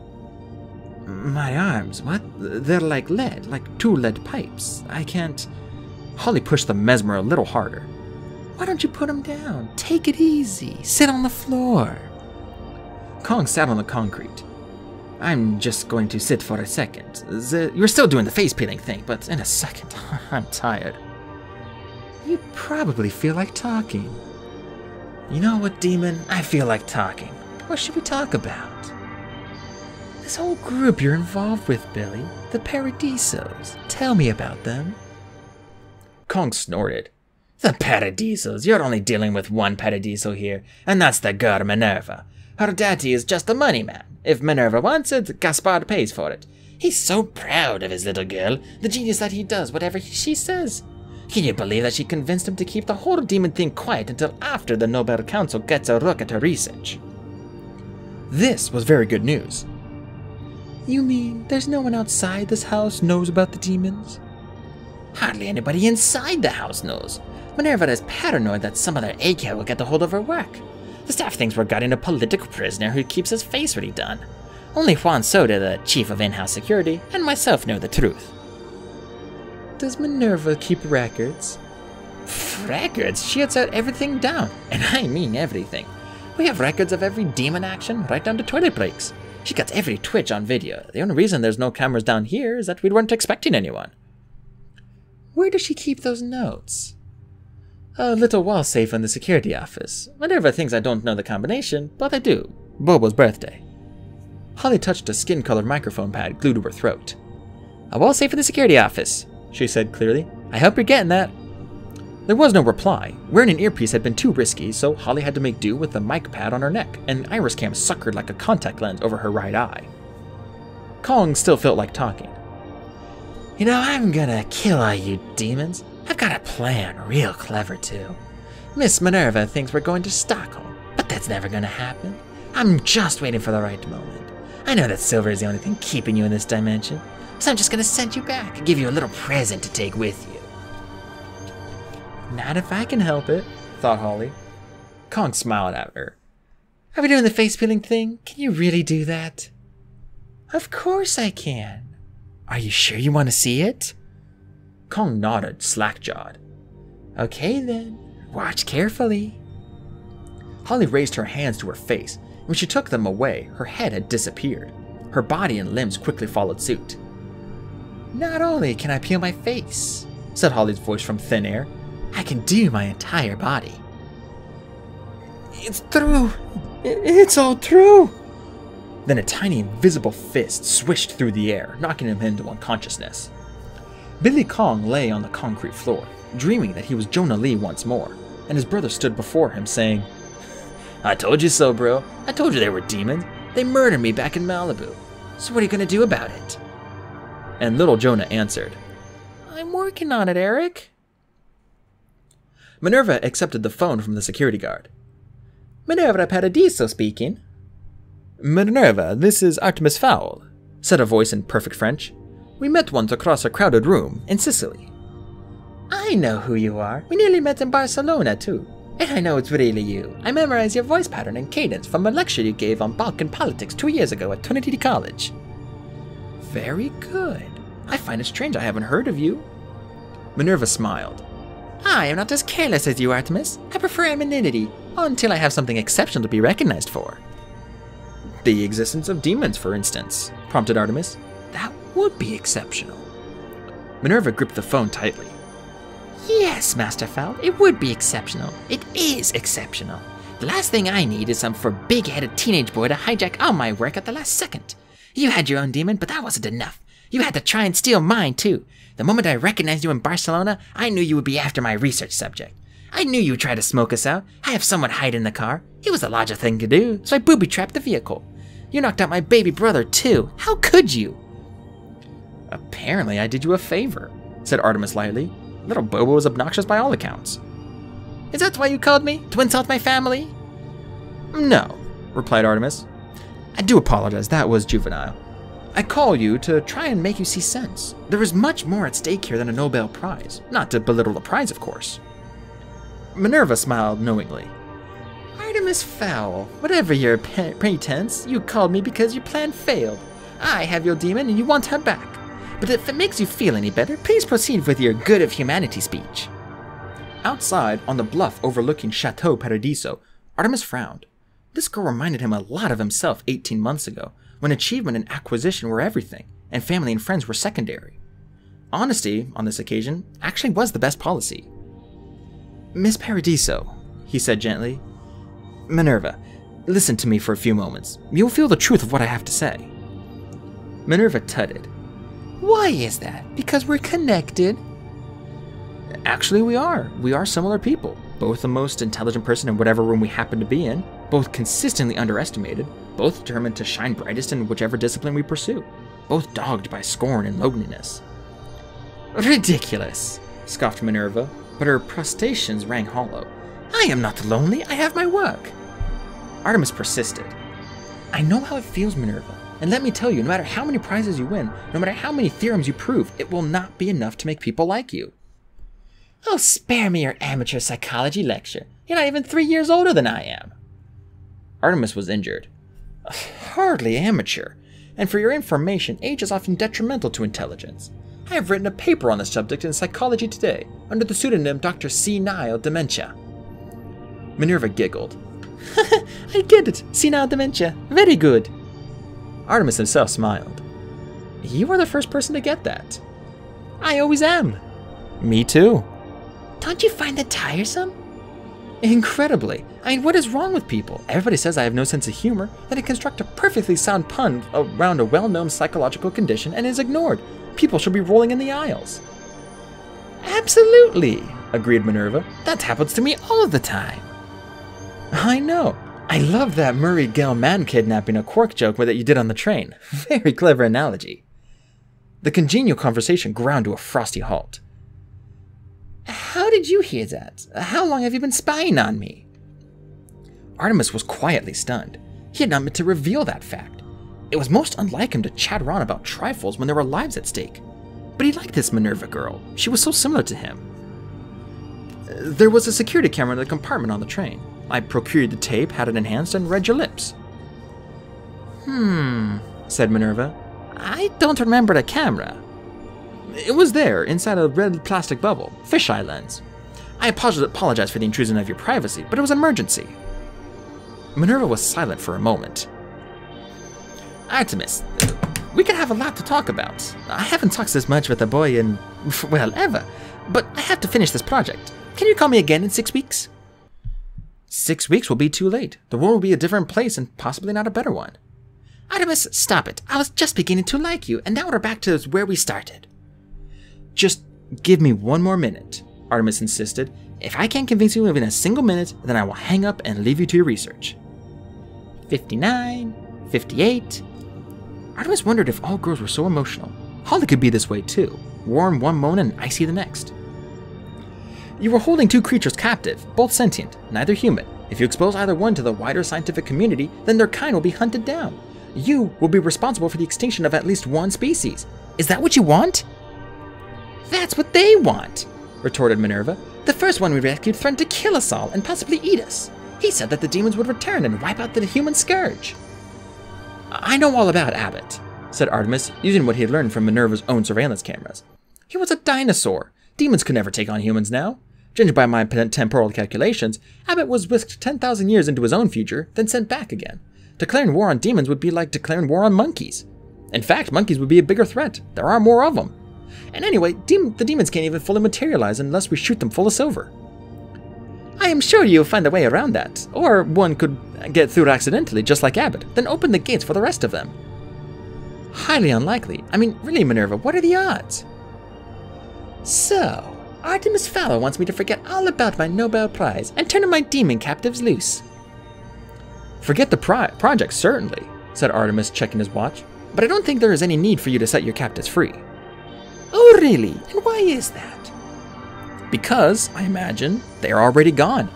My arms, what? They're like lead, like two lead pipes. I can't. Holly pushed the mesmer a little harder. Why don't you put them down? Take it easy. Sit on the floor. Kong sat on the concrete. I'm just going to sit for a second. The, you're still doing the face peeling thing, but in a second, [LAUGHS] I'm tired. You probably feel like talking. You know what, Demon? I feel like talking. What should we talk about? This whole group you're involved with, Billy. The Paradizos. Tell me about them. Kong snorted. The Paradizos. You're only dealing with one Paradizo here, and that's the girl Minerva. Her daddy is just a money man. If Minerva wants it, Gaspard pays for it. He's so proud of his little girl, the genius that he does whatever she says. Can you believe that she convinced him to keep the whole demon thing quiet until after the Nobel Council gets a look at her research? This was very good news. You mean there's no one outside this house knows about the demons? Hardly anybody inside the house knows. Minerva is paranoid that some other egghead will get a hold of her work. The staff thinks we're guarding a political prisoner who keeps his face ready done. Only Juan Soto, the chief of in-house security, and myself know the truth. Does Minerva keep records? Records? She has out everything down, and I mean everything. We have records of every demon action, right down to toilet breaks. She got every twitch on video. The only reason there's no cameras down here is that we weren't expecting anyone. Where does she keep those notes? A little wall safe in the security office. Minerva thinks I don't know the combination, but I do. Bobo's birthday. Holly touched a skin colored microphone pad glued to her throat. A wall safe in the security office, she said clearly. I hope you're getting that. There was no reply. Wearing an earpiece had been too risky, so Holly had to make do with the mic pad on her neck, and iris cam suckered like a contact lens over her right eye. Kong still felt like talking. You know, I'm gonna kill all you demons. I've got a plan, real clever too. Miss Minerva thinks we're going to Stockholm, but that's never gonna happen. I'm just waiting for the right moment. I know that silver is the only thing keeping you in this dimension, so I'm just gonna send you back and give you a little present to take with you. Not if I can help it, thought Holly. Kong smiled at her. Are we doing the face peeling thing? Can you really do that? Of course I can. Are you sure you want to see it? Kong nodded, slack jawed. Okay then, watch carefully. Holly raised her hands to her face. When she took them away, her head had disappeared. Her body and limbs quickly followed suit. Not only can I peel my face, said Holly's voice from thin air, I can do my entire body. It's true. It's all true. Then a tiny invisible fist swished through the air, knocking him into unconsciousness. Billy Kong lay on the concrete floor, dreaming that he was Jonah Lee once more, and his brother stood before him saying, I told you so, bro. I told you they were demons. They murdered me back in Malibu. So what are you gonna do about it? And little Jonah answered, I'm working on it, Eric. Minerva accepted the phone from the security guard. Minerva Paradizo speaking. Minerva, this is Artemis Fowl, said a voice in perfect French. We met once across a crowded room in Sicily. I know who you are. We nearly met in Barcelona, too. And I know it's really you. I memorized your voice pattern and cadence from a lecture you gave on Balkan politics two years ago at Trinity College. Very good. I find it strange I haven't heard of you. Minerva smiled. I am not as careless as you, Artemis. I prefer anonymity until I have something exceptional to be recognized for. The existence of demons, for instance, prompted Artemis. That would be exceptional. Minerva gripped the phone tightly. Yes, Master Fowl, it would be exceptional. It is exceptional. The last thing I need is some for big headed teenage boy to hijack all my work at the last second. You had your own demon, but that wasn't enough. You had to try and steal mine, too. The moment I recognized you in Barcelona, I knew you would be after my research subject. I knew you would try to smoke us out. I have someone hide in the car. It was the logical thing to do, so I booby trapped the vehicle. You knocked out my baby brother, too. How could you? Apparently, I did you a favor, said Artemis lightly. Little Bobo was obnoxious by all accounts. Is that why you called me? To insult my family? No, replied Artemis. I do apologize, that was juvenile. I call you to try and make you see sense. There is much more at stake here than a Nobel Prize. Not to belittle the prize, of course. Minerva smiled knowingly. Artemis Fowl, whatever your pretense, you called me because your plan failed. I have your demon and you want her back. But if it makes you feel any better, please proceed with your good of humanity speech. Outside, on the bluff overlooking Chateau Paradizo, Artemis frowned. This girl reminded him a lot of himself 18 months ago, when achievement and acquisition were everything, and family and friends were secondary. Honesty, on this occasion, actually was the best policy. Miss Paradizo, he said gently, Minerva, listen to me for a few moments. You'll feel the truth of what I have to say. Minerva tutted. Why is that? Because we're connected? Actually, we are. We are similar people. Both the most intelligent person in whatever room we happen to be in, both consistently underestimated, both determined to shine brightest in whichever discipline we pursue, both dogged by scorn and loneliness. Ridiculous, scoffed Minerva, but her protestations rang hollow. I am not lonely, I have my work. Artemis persisted. I know how it feels, Minerva, and let me tell you, no matter how many prizes you win, no matter how many theorems you prove, it will not be enough to make people like you. Oh, spare me your amateur psychology lecture. You're not even three years older than I am. Artemis was injured. [SIGHS] Hardly amateur. And for your information, age is often detrimental to intelligence. I have written a paper on the subject in Psychology Today, under the pseudonym Dr. C. Nile Dementia. Minerva giggled. [LAUGHS] I get it. Senile dementia. Very good. Artemis himself smiled. You are the first person to get that. I always am. Me too. Don't you find that tiresome? Incredibly. I mean, what is wrong with people? Everybody says I have no sense of humor, that I construct a perfectly sound pun around a well known psychological condition and is ignored. People should be rolling in the aisles. Absolutely, agreed Minerva. That happens to me all the time. I know. I love that Murray Gell-Mann kidnapping a quark joke that you did on the train. [LAUGHS] Very clever analogy. The congenial conversation ground to a frosty halt. How did you hear that? How long have you been spying on me? Artemis was quietly stunned. He had not meant to reveal that fact. It was most unlike him to chatter on about trifles when there were lives at stake. But he liked this Minerva girl. She was so similar to him. There was a security camera in the compartment on the train. I procured the tape, had it enhanced, and read your lips. Hmm, said Minerva. I don't remember the camera. It was there, inside a red plastic bubble, fisheye lens. I apologize for the intrusion of your privacy, but it was an emergency. Minerva was silent for a moment. Artemis, we could have a lot to talk about. I haven't talked this much with a boy in, [LAUGHS] well, ever. But I have to finish this project. Can you call me again in six weeks? Six weeks will be too late. The world will be a different place and possibly not a better one. Artemis, stop it. I was just beginning to like you, and now we're back to where we started. Just give me one more minute, Artemis insisted. If I can't convince you within a single minute, then I will hang up and leave you to your research. 59, 58. Artemis wondered if all girls were so emotional. Holly could be this way too, warm one moment and icy the next. You were holding two creatures captive, both sentient, neither human. If you expose either one to the wider scientific community, then their kind will be hunted down. You will be responsible for the extinction of at least one species. Is that what you want? That's what they want, retorted Minerva. The first one we rescued threatened to kill us all and possibly eat us. He said that the demons would return and wipe out the human scourge. I know all about Abbot, said Artemis, using what he had learned from Minerva's own surveillance cameras. He was a dinosaur. Demons could never take on humans now. Judging by my temporal calculations, Abbot was whisked 10,000 years into his own future, then sent back again. Declaring war on demons would be like declaring war on monkeys. In fact, monkeys would be a bigger threat. There are more of them. And anyway, the demons can't even fully materialize unless we shoot them full of silver. I am sure you'll find a way around that. Or one could get through accidentally, just like Abbot, then open the gates for the rest of them. Highly unlikely. I mean, really, Minerva, what are the odds? So, Artemis Fowl wants me to forget all about my Nobel Prize and turn my demon captives loose. Forget the project, certainly, said Artemis, checking his watch. But I don't think there is any need for you to set your captives free. Oh, really? And why is that? Because, I imagine, they are already gone.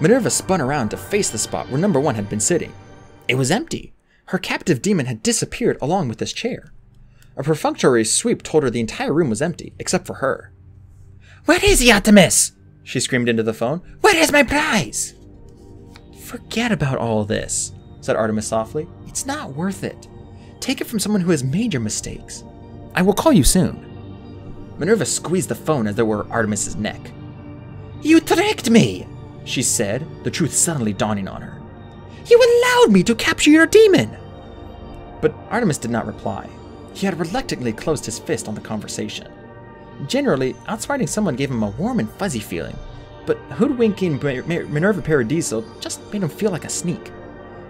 Minerva spun around to face the spot where number one had been sitting. It was empty. Her captive demon had disappeared along with this chair. A perfunctory sweep told her the entire room was empty, except for her. Where is he, Artemis? She screamed into the phone. Where is my prize? Forget about all this, said Artemis softly. It's not worth it. Take it from someone who has made your mistakes. I will call you soon. Minerva squeezed the phone as though it were Artemis's neck. You tricked me, she said, the truth suddenly dawning on her. You allowed me to capture your demon. But Artemis did not reply. He had reluctantly closed his fist on the conversation. Generally, outsmarting someone gave him a warm and fuzzy feeling, but hoodwinking Minerva Paradizo just made him feel like a sneak.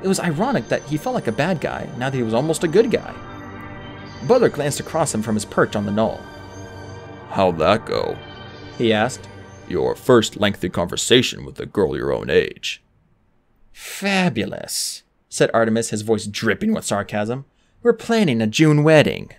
It was ironic that he felt like a bad guy now that he was almost a good guy. Butler glanced across him from his perch on the knoll. How'd that go? He asked. Your first lengthy conversation with a girl your own age. Fabulous, said Artemis, his voice dripping with sarcasm. We're planning a June wedding.